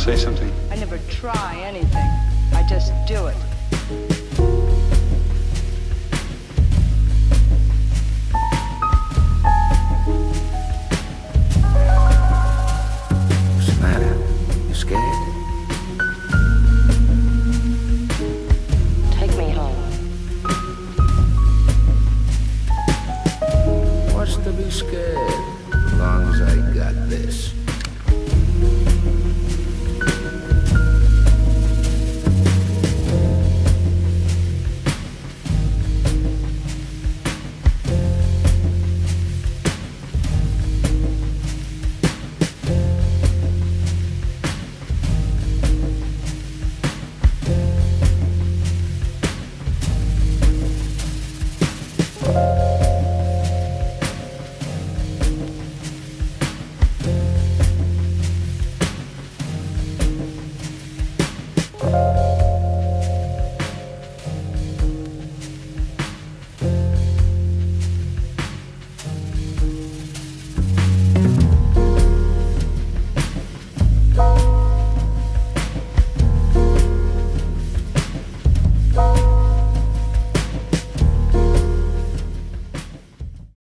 Say something. I never try anything. I just do it.